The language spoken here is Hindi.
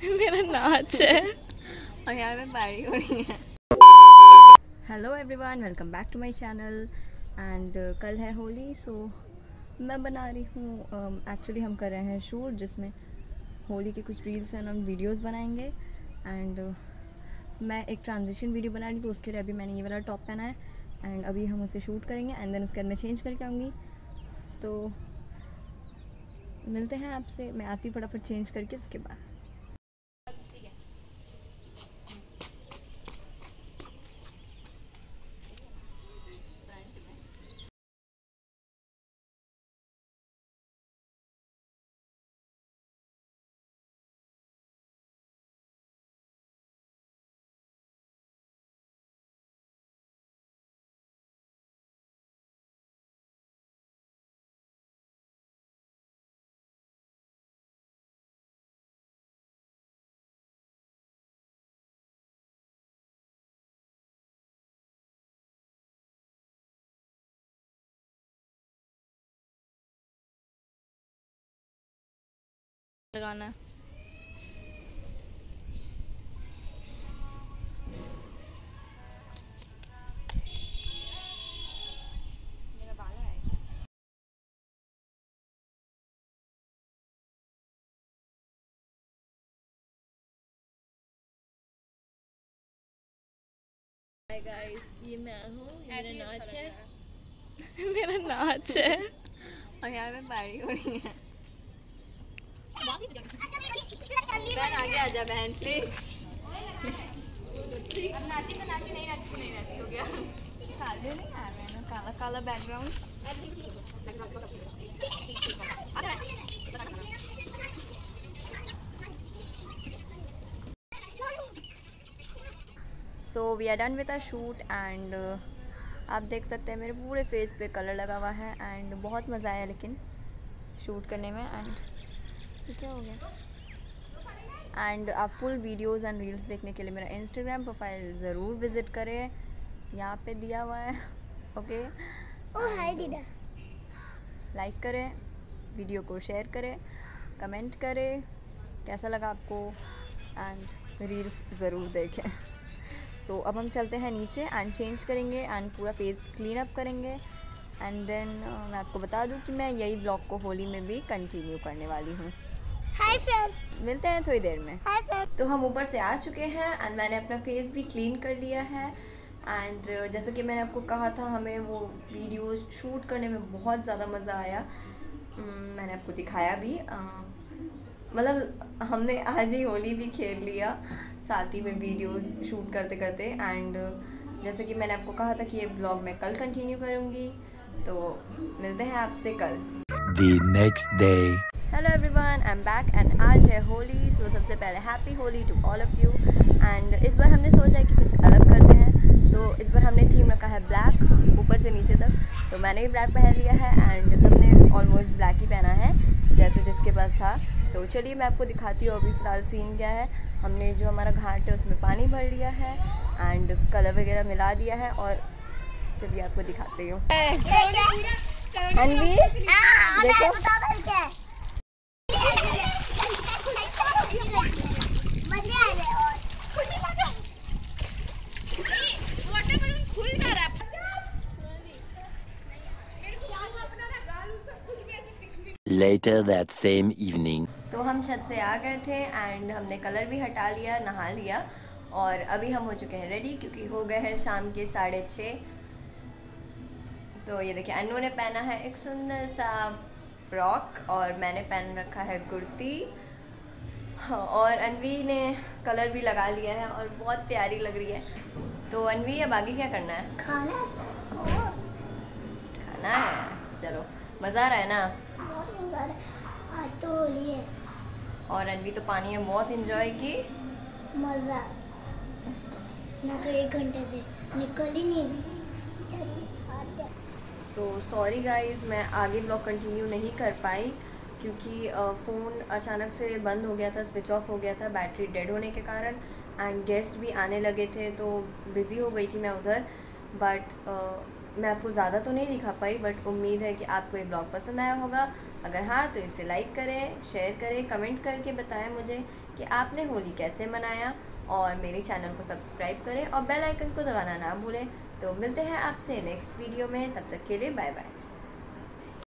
मेरा नाच है। और यहाँ पे पार्टी हो रही है hello everyone welcome back to my channel and कल है होली सो so मैं बना रही हूँ एक्चुअली um, हम कर रहे हैं शूट जिसमें होली के कुछ रील्स एंड हम वीडियोस बनाएँगे। एंड मैं एक ट्रांजिशन वीडियो बना रही तो उसके लिए अभी मैंने ये वाला टॉप पहना है। एंड अभी हम उसे शूट करेंगे एंड देन उसके बाद मैं चेंज करके आऊँगी। तो मिलते हैं आपसे मैं आती हूँ फटाफट चेंज करके उसके बाद। लगाना है। गाइस ये मैं हूँ मेरा नाच है। मेरा नाच है। और यहाँ पे पार्टी हो रही है। बहन आगे, आ जा बहन please so we are done with a shoot and आप देख सकते हैं मेरे पूरे फेस पे कलर लगा हुआ है एंड बहुत मज़ा आया लेकिन शूट करने में एंड क्या हो गया? एंड आप फुल वीडियोस एंड रील्स देखने के लिए मेरा इंस्टाग्राम प्रोफ़ाइल ज़रूर विज़िट करें। यहाँ पे दिया हुआ है। ओके ओ हाय दीदा लाइक करें वीडियो को शेयर करें कमेंट करें। कैसा लगा आपको? एंड रील्स ज़रूर देखें। सो so, अब हम चलते हैं नीचे एंड चेंज करेंगे एंड पूरा फेस क्लीन अप करेंगे। एंड देन uh, मैं आपको बता दूँ कि मैं यही ब्लॉग को होली में भी कंटिन्यू करने वाली हूँ। हाय फ्रेंड्स मिलते हैं थोड़ी देर में। हाय फ्रेंड्स तो हम ऊपर से आ चुके हैं एंड मैंने अपना फेस भी क्लीन कर लिया है। एंड जैसे कि मैंने आपको कहा था हमें वो वीडियो शूट करने में बहुत ज़्यादा मज़ा आया। हम्म, मैंने आपको दिखाया भी। मतलब हमने आज ही होली भी खेल लिया साथ ही में वीडियोस शूट करते करते। एंड जैसे कि मैंने आपको कहा था कि ये ब्लॉग मैं कल कंटिन्यू करूँगी। तो मिलते हैं आपसे कल। The next day. Hello everyone I am back and आज है होली सो सबसे पहले happy Holi to all of you and इस बार हमने सोचा है कि कुछ अलग करते हैं तो इस बार हमने थीम रखा है ब्लैक ऊपर से नीचे तक तो मैंने भी ब्लैक पहन लिया है एंड सबने ऑलमोस्ट ब्लैक ही पहना है जैसे जिसके पास था तो चलिए मैं आपको दिखाती हूँ अभी फ़िलहाल सीन क्या है हमने जो हमारा घाट है उसमें पानी भर लिया है एंड कलर वगैरह मिला दिया है और चलिए आपको दिखाती हूँ देखो बता भाई क्या मज़े आ रहे और खुशी लगा वाटर बलून खुल ना रहा Later that same evening. तो हम छत से आ गए थे एंड हमने कलर भी हटा लिया नहा लिया और अभी हम हो चुके हैं रेडी क्योंकि हो गए हैं शाम के साढ़े छः तो ये देखिए अनु ने पहना है एक सुंदर सा फ्रॉक और मैंने पहन रखा है कुर्ती। हाँ, और अनवी ने कलर भी लगा लिया है और बहुत प्यारी लग रही है। तो अनवी अब आगे क्या करना है? खाना खाना है। चलो मज़ा आ रहा है ना? रहा है आज तो होली है और अनवी तो पानी में बहुत इंजॉय की। मज़ा। मैं तो एक घंटे से निकल ही नहीं। सो सॉरी गाइज़ मैं आगे ब्लॉग कंटिन्यू नहीं कर पाई क्योंकि फ़ोन अचानक से बंद हो गया था स्विच ऑफ़ हो गया था बैटरी डेड होने के कारण एंड गेस्ट भी आने लगे थे तो बिज़ी हो गई थी मैं उधर बट मैं आपको ज़्यादा तो नहीं दिखा पाई बट उम्मीद है कि आपको ये ब्लॉग पसंद आया होगा। अगर हाँ तो इसे लाइक करें शेयर करें कमेंट करके बताएँ मुझे कि आपने होली कैसे मनाया और मेरे चैनल को सब्सक्राइब करें और बेल आइकन को दबाना ना भूलें। तो मिलते हैं आपसे नेक्स्ट वीडियो में, तब तक के लिए बाय बाय